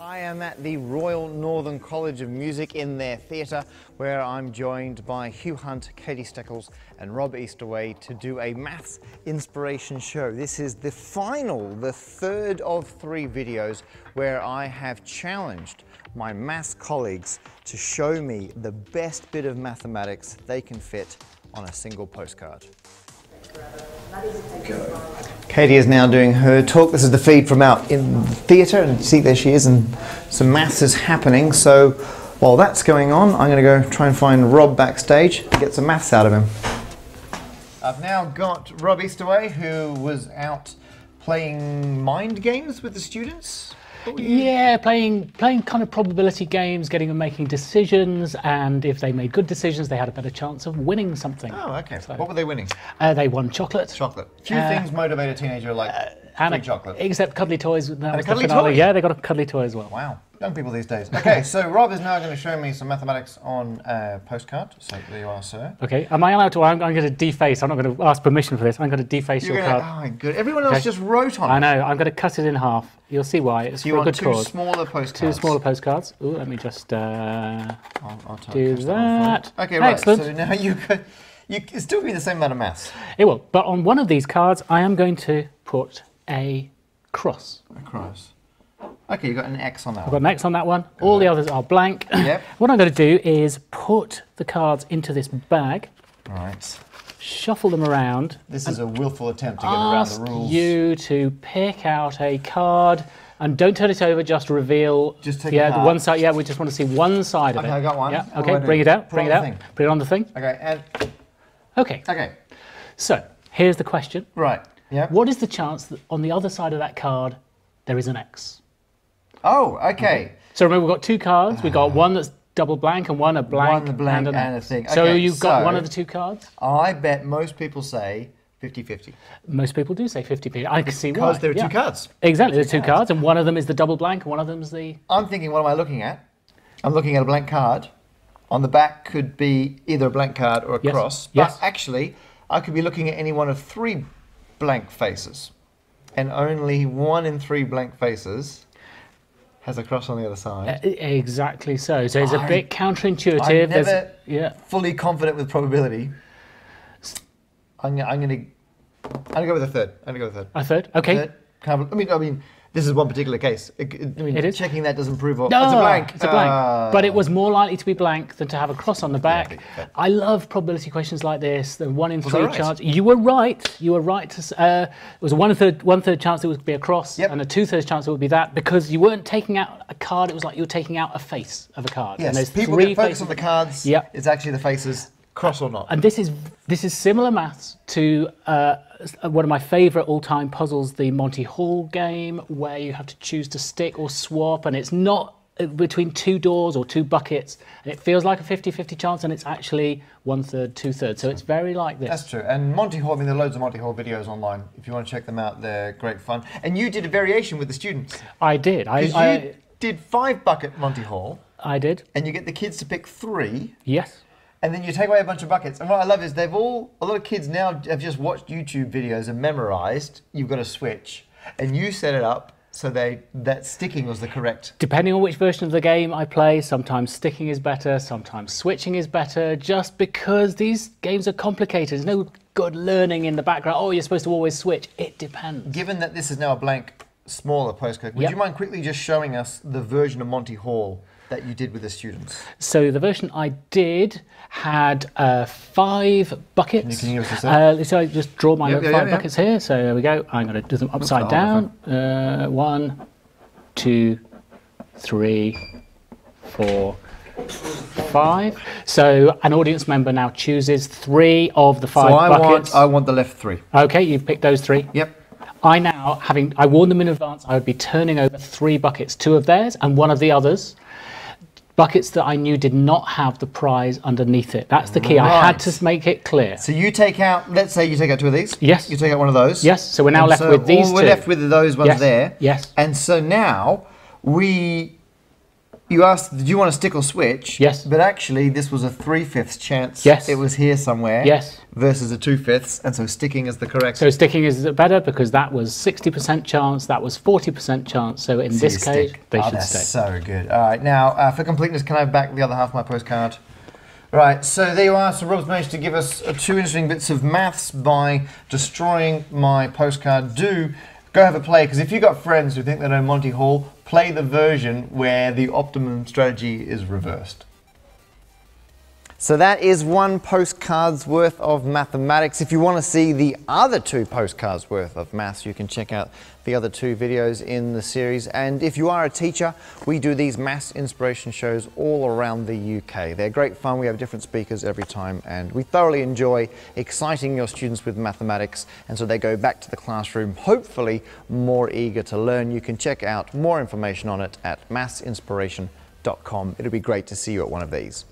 I am at the Royal Northern College of Music in their theatre, where I'm joined by Hugh Hunt, Katie Steckles, and Rob Eastaway to do a maths inspiration show. This is the final, the third of three videos where I have challenged my maths colleagues to show me the best bit of mathematics they can fit on a single postcard. Katie is now doing her talk. This is the feed from out in the theatre, and see there she is, and some maths is happening. So while that's going on, I'm going to go try and find Rob backstage and get some maths out of him. I've now got Rob Eastaway, who was out playing mind games with the students. Yeah, playing playing kind of probability games, getting them making decisions, and if they made good decisions, they had a better chance of winning something. Oh, okay. what were they winning? Uh, they won chocolate. Chocolate. Few Uh, things motivate a teenager like and free a- chocolate. Except cuddly toys. That a was the cuddly finale. toy? Yeah, they got a cuddly toy as well. Wow, young people these days. Okay, so Rob is now going to show me some mathematics on a postcard. So there you are, sir. Okay, am I allowed to? I'm, I'm going to deface. I'm not going to ask permission for this. I'm going to deface You're your gonna, card. oh my good. Everyone else Okay. just wrote on I it. I know. I'm going to cut it in half. You'll see why. It's So you for a want good two cause. smaller postcards. Two smaller postcards. Ooh, let me just. Uh, I'll, I'll do this down for you. that. Okay, right. Excellent. So now you could, you it's still be the same amount of maths it will. But on one of these cards, I am going to put a cross. across. Okay, you've got an X on that. I've got an X on that one. All the others are blank. Yep. what I'm going to do is put the cards into this bag, All right. shuffle them around, This is a willful attempt to get around the rules. you to pick out a card. And don't turn it over, just reveal. Just take yeah, one side. Yeah, we just want to see one side of Okay, it. I got one. Yeah. Okay, bring it out. Bring it it out. thing. Put it on the thing. Okay, and Okay. okay, So here's the question: right. Yeah. What is the chance that on the other side of that card there is an X? Oh, okay. So remember, we've got two cards. We've got ah. one that's double blank and one a blank, One a blank and, an and a thing. So Okay, you've got so- one of the two cards. I bet most people say 50-50 Most people do say 50p. I can see why. because there are yeah. two cards. Exactly, there are two cards, and one of them is the double blank, and one of them is the. I'm thinking, what am I looking at? I'm looking at a blank card. On the back could be either a blank card or a Yes, cross. yes. But actually, I could be looking at any one of three blank faces. And only one in three blank faces has a cross on the other side. Uh, e- Exactly so. So it's a I- bit counterintuitive. I'm never yeah. fully confident with probability. I'm, gonna- I'm going to. I'm gonna go with a third. I'm gonna go with a third. A third. Okay. Third. Kind of- I mean, I mean, this is one particular case. I mean, It is. checking that doesn't prove. Or, No, it's a blank. It's a blank. Ah. but it was more likely to be blank than to have a cross on the back. okay. I love probability questions like this. The one in three right? chance. You were right. You were right. To, uh, it was a one third one third chance it would be a cross, Yep. and a two thirds chance it would be that because you weren't taking out a card. It was like you were taking out a face of a card. Yes, people three get focused on the cards. Yep. It's actually the faces, cross or not. And this is this is similar maths to uh, one of my favourite all-time puzzles, the Monty Hall game, where you have to choose to stick or swap, and it's not uh, between two doors or two buckets, and it feels like a 50-50 chance, and it's actually one third, two thirds. So it's very like this. That's true. And Monty Hall, I mean, there are loads of Monty Hall videos online. If you want to check them out, they're great fun. And you did a variation with the students. I did. I, I, did five bucket Monty Hall, I did. and you get the kids to pick three, Yes. And then you take away a bunch of buckets. And what I love is they've all, a lot of kids now have just watched YouTube videos and memorized. You've got a switch, and you set it up so they that sticking was the correct. Depending on which version of the game I play, sometimes sticking is better, sometimes switching is better, just because these games are complicated. There's no good learning in the background. Oh, you're supposed to always switch. It depends. Given that this is now a blank, smaller postcard, would Yep. you mind quickly just showing us the version of Monty Hall that you did with the students? So the version I did had uh, five buckets. Can you a? Uh, so I just draw my Yep, yeah, five yeah, yeah. buckets here. So there we go. I'm going to do them upside down. Uh, one, two, three, four, five. So an audience member now chooses three of the five so I buckets. want, I want the left three. Okay, you've picked those three. Yep. I now, having I warned them in advance, I would be turning over three buckets, two of theirs and one of the others. Buckets that I knew did not have the prize underneath it. That's the key. I had Right. to make it clear. So you take out, let's say you take out two of these. Yes. You take out one of those. Yes, so we're now And left with these We're two. left with those ones Yes, there. yes. And so now we You asked, did you want to stick or switch? Yes. But actually, this was a three fifths chance. Yes. It was here somewhere. Yes. Versus a two fifths, and so sticking is the correct. So sticking is better because that was 60% chance, that was 40% chance. So in So this case, stick. they oh, should that's stick. so good. All right, now uh, for completeness, can I have back the other half of my postcard? Right, so there you are. So Rob's managed to give us uh, two interesting bits of maths by destroying my postcard. Do go have a play because if you've got friends who think they know Monty Hall, play the version where the optimum strategy is reversed. So that is one postcard's worth of mathematics. If you want to see the other two postcards worth of maths, you can check out the other two videos in the series. And if you are a teacher, we do these maths inspiration shows all around the UK. They're great fun. We have different speakers every time, and we thoroughly enjoy exciting your students with mathematics. And so they go back to the classroom, hopefully more eager to learn. You can check out more information on it at mathsinspiration.com. It'll be great to see you at one of these.